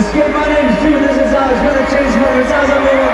Let's my name is Jimmy. This is how it's gonna change my results.